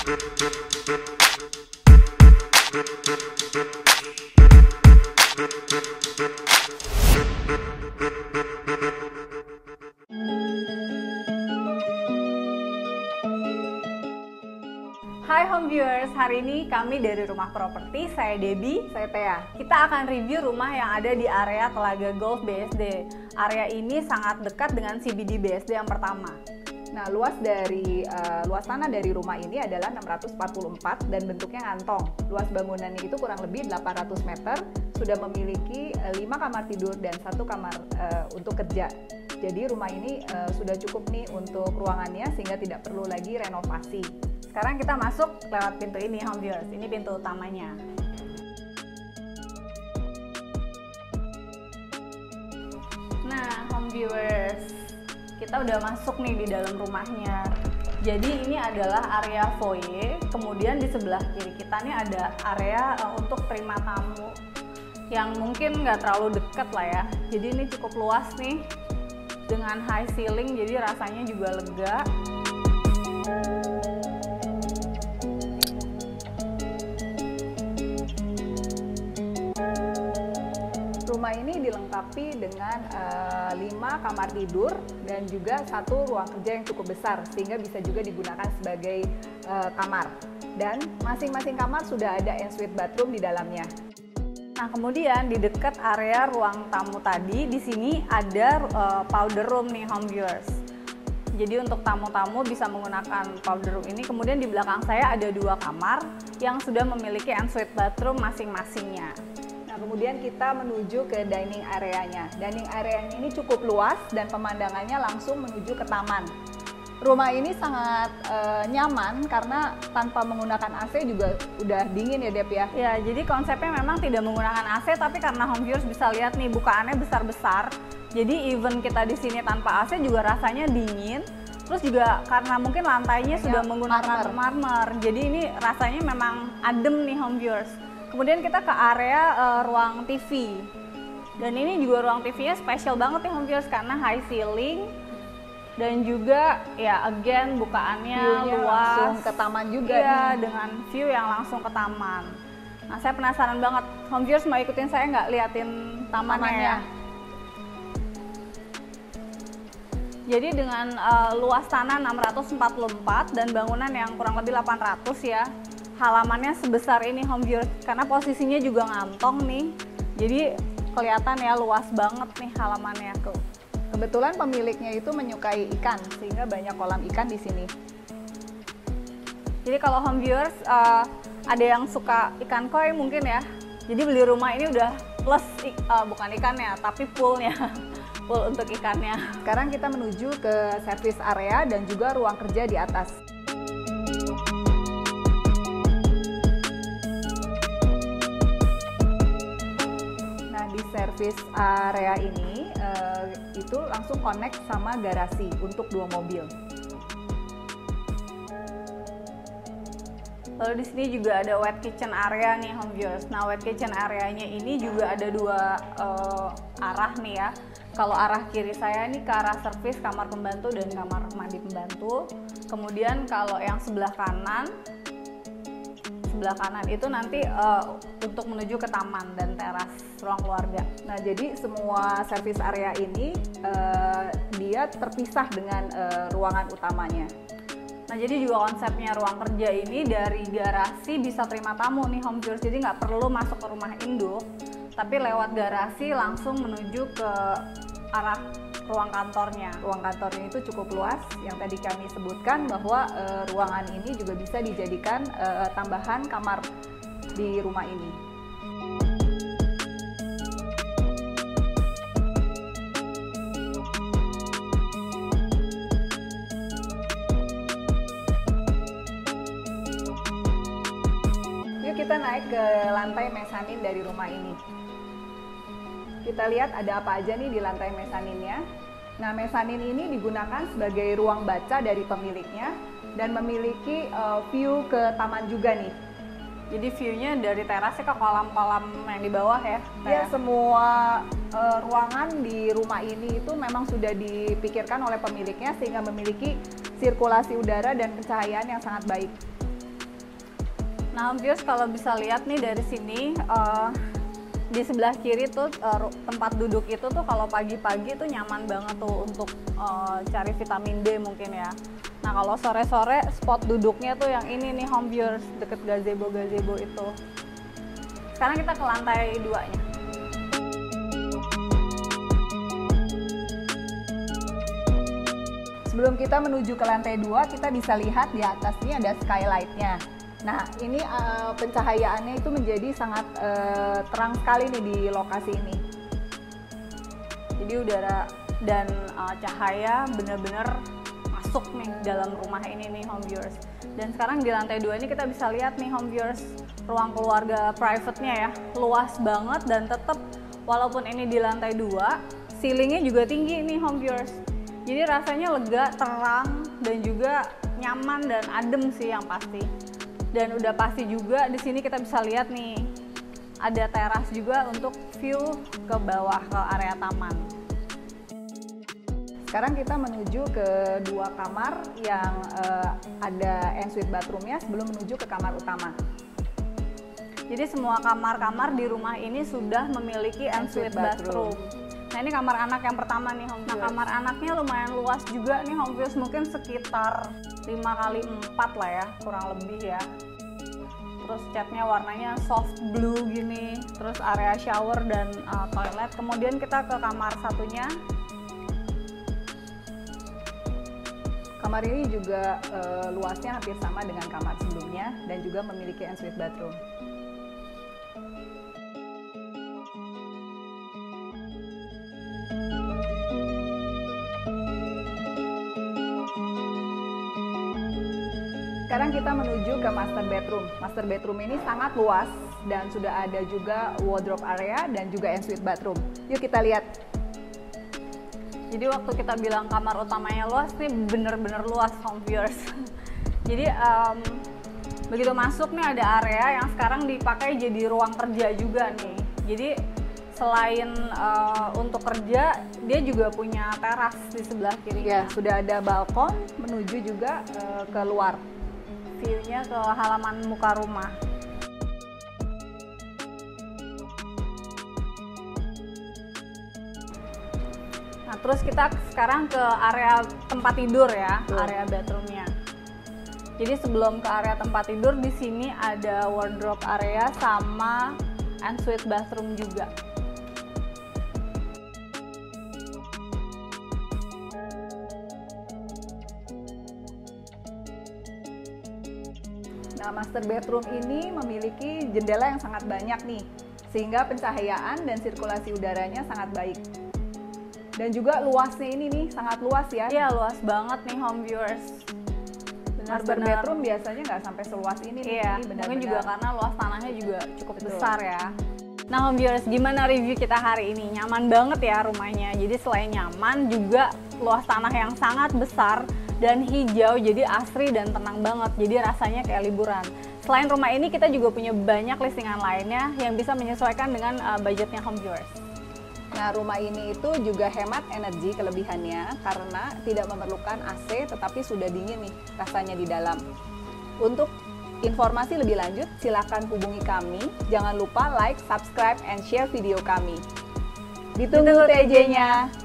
Hai home viewers, hari ini kami dari Rumah Properti, saya Debbie, Saya Tea. Kita akan review rumah yang ada di area Telaga Golf BSD. Area ini sangat dekat dengan CBD BSD yang pertama. Nah, luas dari eh, luas tanah dari rumah ini adalah 644 dan bentuknya ngantong. Luas bangunannya itu kurang lebih 800 meter, sudah memiliki 5 kamar tidur dan satu kamar eh, untuk kerja. Jadi rumah ini eh, sudah cukup nih untuk ruangannya sehingga tidak perlu lagi renovasi. Sekarang kita masuk lewat pintu ini home viewers. Ini pintu utamanya. Nah, home viewers, kita udah masuk nih di dalam rumahnya. Jadi ini adalah area foyer, kemudian di sebelah kiri kita nih ada area uh, untuk terima tamu yang mungkin nggak terlalu deket lah ya. Jadi ini cukup luas nih dengan high ceiling, jadi rasanya juga lega. Rumah ini dilengkapi dengan eh, 5 kamar tidur dan juga satu ruang kerja yang cukup besar sehingga bisa juga digunakan sebagai eh, kamar. Dan masing-masing kamar sudah ada ensuite bathroom di dalamnya. Nah, kemudian di dekat area ruang tamu tadi, di sini ada uh, powder room nih home viewers. Jadi untuk tamu-tamu bisa menggunakan powder room ini. Kemudian di belakang saya ada dua kamar yang sudah memiliki ensuite bathroom masing-masingnya. Kemudian kita menuju ke dining areanya. Dining areanya ini cukup luas dan pemandangannya langsung menuju ke taman. Rumah ini sangat eh, nyaman karena tanpa menggunakan AC juga udah dingin ya Dep ya. Ya, jadi konsepnya memang tidak menggunakan AC, tapi karena home viewers bisa lihat nih bukaannya besar-besar. Jadi even kita di sini tanpa AC juga rasanya dingin. Terus juga karena mungkin lantainya Banyak sudah menggunakan marmer. marmer. Jadi ini rasanya memang adem nih home viewers. Kemudian kita ke area eh, ruang TV. Dan ini juga ruang TV-nya spesial banget nih home viewers karena high ceiling dan juga ya again bukaannya View-nya luas langsung ke taman juga Iya, nih. dengan view yang langsung ke taman. Nah, saya penasaran banget. Home viewers mau ikutin saya nggak liatin tamannya, Tamannya. ya? Jadi dengan eh, luas tanah 644 dan bangunan yang kurang lebih 800 ya. Halamannya sebesar ini home viewers karena posisinya juga ngantong nih. Jadi kelihatan ya luas banget nih halamannya tuh. Kebetulan pemiliknya itu menyukai ikan sehingga banyak kolam ikan di sini. Jadi kalau home viewers uh, ada yang suka ikan koi mungkin ya. Jadi beli rumah ini udah plus uh, bukan ikannya tapi poolnya, pool untuk ikannya. Sekarang kita menuju ke service area dan juga ruang kerja di atas. Service area ini eh, itu langsung connect sama garasi untuk dua mobil. Lalu di sini juga ada wet kitchen area nih home viewers. Nah wet kitchen areanya ini juga ada dua uh, arah nih ya. Kalau arah kiri saya ini ke arah service kamar pembantu dan kamar mandi pembantu. Kemudian kalau yang sebelah kanan sebelah kanan itu nanti uh, untuk menuju ke taman dan teras ruang keluarga. Nah, jadi semua service area ini eh, dia terpisah dengan eh, ruangan utamanya. Nah jadi juga konsepnya ruang kerja ini dari garasi bisa terima tamu nih home viewers jadi nggak perlu masuk ke rumah induk tapi lewat garasi langsung menuju ke arah ruang kantornya. Ruang kantornya itu cukup luas. Yang tadi kami sebutkan bahwa eh, ruangan ini juga bisa dijadikan eh, tambahan kamar di rumah ini. Yuk kita naik ke lantai mesanin dari rumah ini. Kita lihat ada apa aja nih di lantai mesaninnya. Nah, mesanin ini digunakan sebagai ruang baca dari pemiliknya dan memiliki eh, view ke taman juga nih. Jadi view-nya dari terasnya ke kolam-kolam yang di bawah ya. Ya, Kayak- semua eh, ruangan di rumah ini itu memang sudah dipikirkan oleh pemiliknya sehingga memiliki sirkulasi udara dan pencahayaan yang sangat baik. Nah, viewers kalau bisa lihat nih dari sini uh, di sebelah kiri tuh uh, tempat duduk itu tuh kalau pagi-pagi tuh nyaman banget tuh untuk uh, cari vitamin D mungkin ya. Nah kalau sore-sore spot duduknya tuh yang ini nih home viewers deket gazebo gazebo itu. Sekarang kita ke lantai duanya. Sebelum kita menuju ke lantai dua, kita bisa lihat di atas ini ada skylightnya. Nah, ini uh, pencahayaannya itu menjadi sangat uh, terang sekali nih di lokasi ini. Jadi udara dan uh, cahaya benar-benar masuk nih dalam rumah ini nih home viewers. Dan sekarang di lantai dua ini kita bisa lihat nih home viewers ruang keluarga private-nya ya luas banget dan tetap walaupun ini di lantai dua, ceilingnya juga tinggi nih home viewers jadi rasanya lega, terang, dan juga nyaman dan adem sih yang pasti. Dan udah pasti juga di sini kita bisa lihat nih ada teras juga untuk view ke bawah ke area taman. Sekarang kita menuju ke dua kamar yang uh, ada ensuite bathroomnya sebelum menuju ke kamar utama. Jadi semua kamar-kamar di rumah ini sudah memiliki ensuite bathroom. bathroom Nah ini kamar anak yang pertama nih home Nah kamar anaknya lumayan luas juga nih home views mungkin sekitar 5 kali 4 lah ya kurang lebih ya. Terus catnya warnanya soft blue gini. Terus area shower dan uh, toilet. Kemudian kita ke kamar satunya. Kamar ini juga uh, luasnya hampir sama dengan kamar sebelumnya dan juga memiliki ensuite bathroom. Sekarang kita menuju ke master bedroom. Master bedroom ini sangat luas dan sudah ada juga wardrobe area dan juga ensuite bathroom. Yuk kita lihat. Jadi waktu kita bilang kamar utamanya luas nih bener-bener luas home viewers. Jadi um, begitu masuk nih ada area yang sekarang dipakai jadi ruang kerja juga nih. Jadi selain uh, untuk kerja, dia juga punya teras di sebelah kiri. Ya, sudah ada balkon menuju juga uh, ke luar view-nya ke halaman muka rumah. Nah, terus kita sekarang ke area tempat tidur ya, Tuh. area bedroomnya. Jadi sebelum ke area tempat tidur di sini ada wardrobe area sama ensuite bathroom juga. Nah, master bedroom ini memiliki jendela yang sangat banyak nih, sehingga pencahayaan dan sirkulasi udaranya sangat baik. Dan juga luasnya ini nih sangat luas ya. Iya, luas banget nih home viewers. Benar, master benar. bedroom biasanya nggak sampai seluas ini iya, nih. Benar, mungkin juga karena luas tanahnya juga cukup Betul. besar ya. Nah, home viewers, gimana review kita hari ini? Nyaman banget ya rumahnya. Jadi selain nyaman, juga luas tanah yang sangat besar dan hijau jadi asri dan tenang banget jadi rasanya kayak liburan selain rumah ini kita juga punya banyak listingan lainnya yang bisa menyesuaikan dengan uh, budgetnya home viewers Nah, rumah ini itu juga hemat energi kelebihannya karena tidak memerlukan AC tetapi sudah dingin nih rasanya di dalam. Untuk informasi lebih lanjut, silakan hubungi kami. Jangan lupa like, subscribe, and share video kami. Ditunggu TJ-nya.